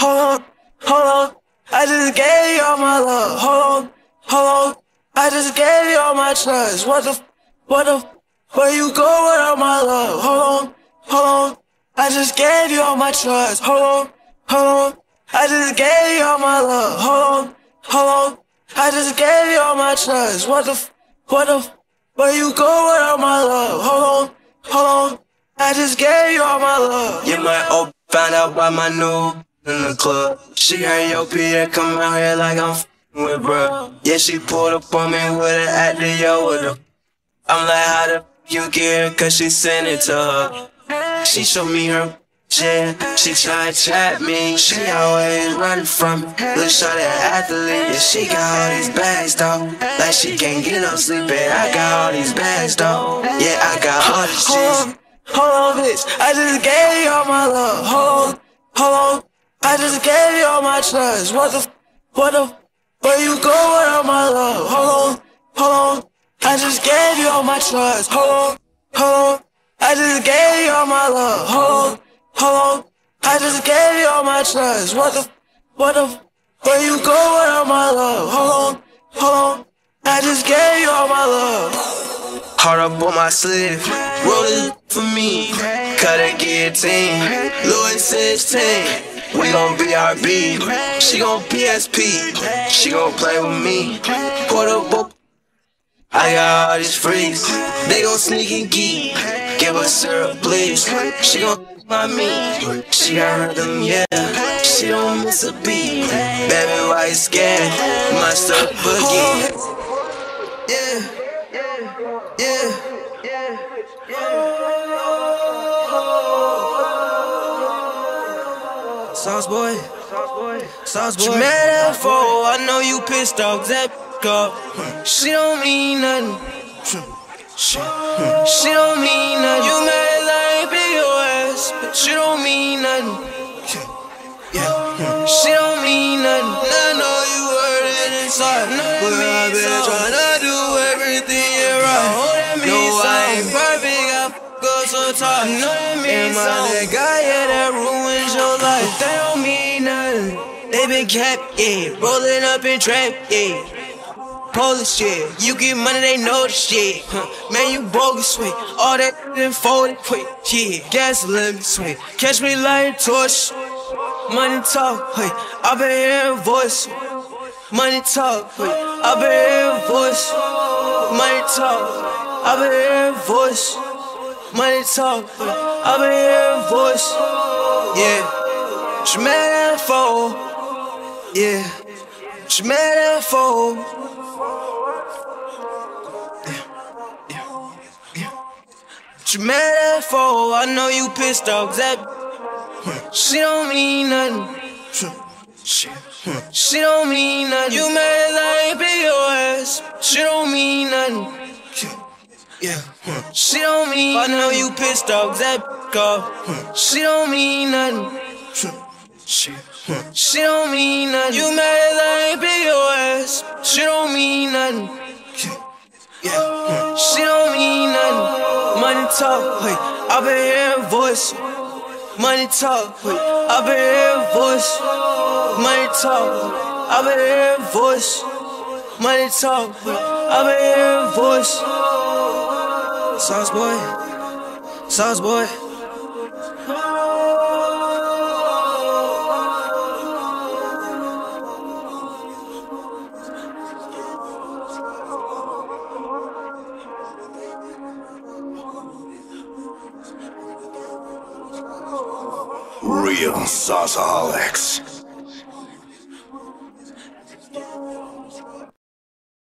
Hold on, hold on. I just gave you all my love. Hold on, hold on. I just gave you all my trust. What the, what the, where you go without my love? Hold on, hold on. I just gave you all my trust. Hold on, hold on. I just gave you all my love. Hold on, hold on. I just gave you all my trust. What the, what the, where you go without my love? Hold on, hold on. I just gave you all my love. You might oh, open. Found out by my new in the club. She heard your PA come out here like I'm with bruh. Yeah, she pulled up on me with an actor, yo, with her. I'm like, how the you get here? Cause she sent it to her. She showed me her yeah, she to trap me. She always running from me. Look, shot that athlete. Yeah, she got all these bags, though. Like she can't get no sleep, and I got all these bags, though. Yeah, I got all these shit. Hold on, bitch. I just gave you all my love. Hold on, hold on. I just gave you all my trust. What the, what the, where you go without my love? Hold on, hold on. I just gave you all my trust. Hold on, hold on. I just gave you all my love. Hold on, hold on. I just gave you all my trust. What the, what the, where you go without my love? Hold on, hold on. I just gave you all my love. Heart up on my sleeve, rollin' for me. Cut a guillotine, Louis 16. We gon' BRB, she gon' PSP, she gon' play with me. Portable, I got all these freaks, they gon' sneak and geek. Give her syrup, please. She gon' my me, she got rhythm, yeah. She don't miss a beat. Baby, why you scared? My stuff boogie. Yeah. Yeah. Yeah, yeah. yeah. Sossboy. Sauce boy. You mad at for? I know you pissed off. That go. She don't mean nothing. She don't mean nothing. You mad like big ass, but she don't mean nothing. Yeah. She don't mean nothing. I know you heard it inside, but I've been trying to do everything right so tough. Know that means that guy, yeah, that ruins your life. They don't mean nothing. They been capped, yeah. Rolling up in trap, yeah. Polish shit, you get money, they know the shit. Huh. Man, you bogus, wait. All that then folded quick, yeah. Gas limit, sweet. Catch me like torch. Money talk, hey. I been hearing voice. Money talk, hey. I been hearing voice. Money talk, I been hearing voice money talk. I been hearing voice, yeah. At yeah. She mad at four. I know you pissed off. That she don't mean nothing. She don't mean nothing. You mad like big ass. She don't mean nothing. Yeah. She don't mean I know you pissed off that go. She don't mean nothing. She don't mean nothing. You mad like big ass. She don't mean nothing. Yeah. She don't mean nothing. Money talk, hey. I been hearing voice. Money talk, hey. I been hearing voice. Money talk, I been hearing voice. Money talk, I been hearing voice. Sossboy, sauce boy. real Sazaholics.